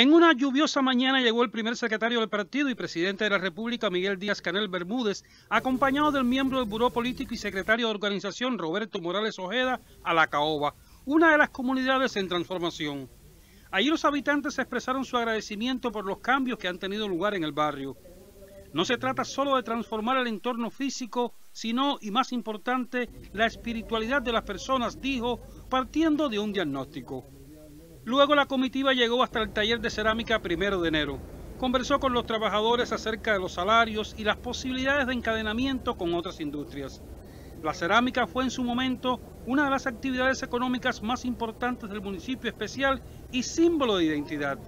En una lluviosa mañana llegó el primer secretario del partido y presidente de la República, Miguel Díaz Canel Bermúdez, acompañado del miembro del Buró Político y secretario de organización, Roberto Morales Ojeda, a La Caoba, una de las comunidades en transformación. Allí los habitantes expresaron su agradecimiento por los cambios que han tenido lugar en el barrio. No se trata solo de transformar el entorno físico, sino, y más importante, la espiritualidad de las personas, dijo, partiendo de un diagnóstico. Luego la comitiva llegó hasta el taller de cerámica primero de enero. Conversó con los trabajadores acerca de los salarios y las posibilidades de encadenamiento con otras industrias. La cerámica fue en su momento una de las actividades económicas más importantes del municipio especial y símbolo de identidad.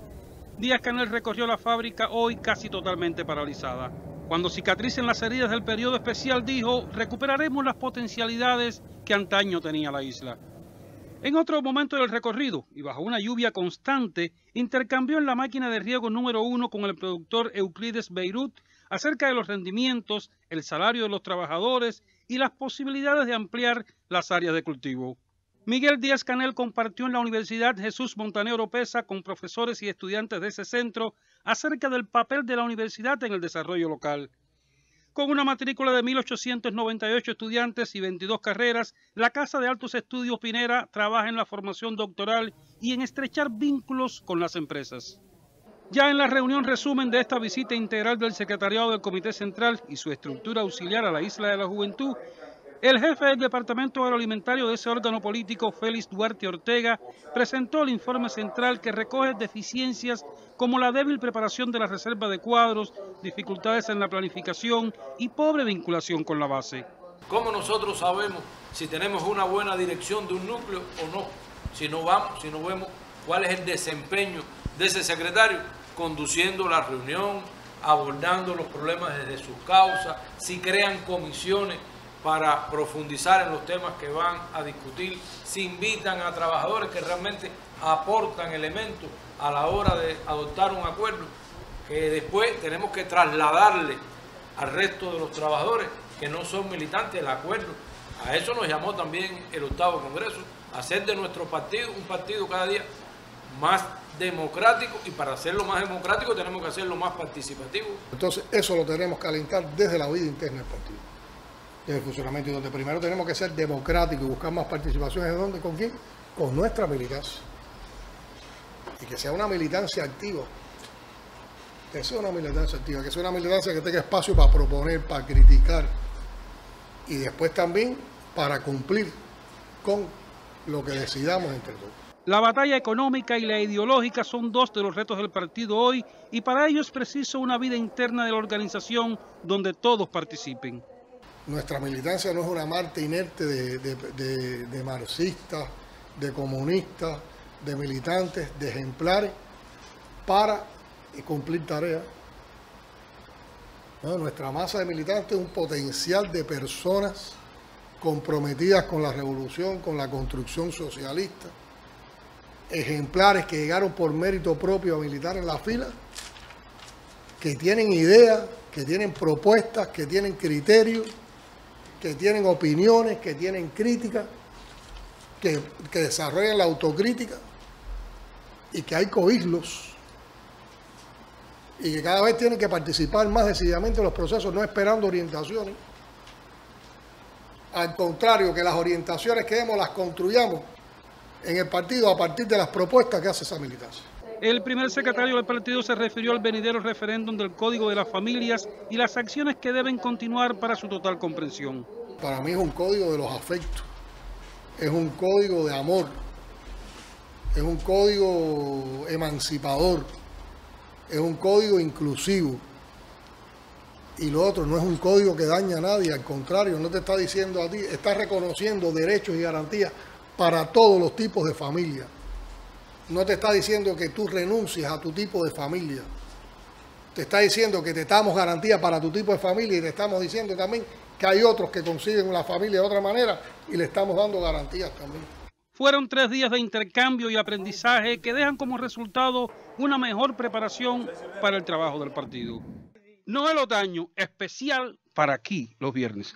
Díaz Canel recorrió la fábrica hoy casi totalmente paralizada. Cuando cicatricen las heridas del periodo especial, dijo, recuperaremos las potencialidades que antaño tenía la isla. En otro momento del recorrido, y bajo una lluvia constante, intercambió en la máquina de riego número uno con el productor Euclides Beirut acerca de los rendimientos, el salario de los trabajadores y las posibilidades de ampliar las áreas de cultivo. Miguel Díaz Canel compartió en la Universidad Jesús Montanero Pesa con profesores y estudiantes de ese centro acerca del papel de la universidad en el desarrollo local. Con una matrícula de 1.898 estudiantes y 22 carreras, la Casa de Altos Estudios Pinera trabaja en la formación doctoral y en estrechar vínculos con las empresas. Ya en la reunión resumen de esta visita integral del Secretariado del Comité Central y su estructura auxiliar a la Isla de la Juventud, el jefe del Departamento Agroalimentario de ese órgano político, Félix Duarte Ortega, presentó el informe central que recoge deficiencias como la débil preparación de la reserva de cuadros, dificultades en la planificación y pobre vinculación con la base. ¿Cómo nosotros sabemos si tenemos una buena dirección de un núcleo o no? Si no vamos, si no vemos cuál es el desempeño de ese secretario conduciendo la reunión, abordando los problemas desde sus causas, si crean comisiones para profundizar en los temas que van a discutir, si invitan a trabajadores que realmente aportan elementos a la hora de adoptar un acuerdo, que después tenemos que trasladarle al resto de los trabajadores que no son militantes el acuerdo. A eso nos llamó también el octavo Congreso, hacer de nuestro partido un partido cada día más democrático y para hacerlo más democrático tenemos que hacerlo más participativo. Entonces eso lo tenemos que alentar desde la vida interna del partido del funcionamiento y donde primero tenemos que ser democráticos y buscar más participaciones de dónde, con quién, con nuestra militancia. Y que sea una militancia activa. Que sea una militancia activa, que sea una militancia que tenga espacio para proponer, para criticar y después también para cumplir con lo que decidamos entre todos. La batalla económica y la ideológica son dos de los retos del partido hoy y para ello es preciso una vida interna de la organización donde todos participen. Nuestra militancia no es una marcha inerte de, marxistas, de comunistas, de militantes, de ejemplares para cumplir tareas. nuestra masa de militantes es un potencial de personas comprometidas con la revolución, con la construcción socialista, ejemplares que llegaron por mérito propio a militar en la fila, que tienen ideas, que tienen propuestas, que tienen criterios que tienen opiniones, que tienen críticas, que, desarrollan la autocrítica y que hay que oírlos y que cada vez tienen que participar más decididamente en los procesos, no esperando orientaciones. Al contrario, que las orientaciones que demos las construyamos en el partido a partir de las propuestas que hace esa militancia. El primer secretario del partido se refirió al venidero referéndum del Código de las Familias y las acciones que deben continuar para su total comprensión. Para mí es un código de los afectos, es un código de amor, es un código emancipador, es un código inclusivo. Y lo otro no es un código que daña a nadie, al contrario, no te está diciendo a ti, está reconociendo derechos y garantías para todos los tipos de familia no te está diciendo que tú renuncies a tu tipo de familia. Te está diciendo que te damos garantía para tu tipo de familia y te estamos diciendo también que hay otros que consiguen una familia de otra manera y le estamos dando garantías también. Fueron tres días de intercambio y aprendizaje que dejan como resultado una mejor preparación para el trabajo del partido. Noel Otaño, especial para aquí los viernes.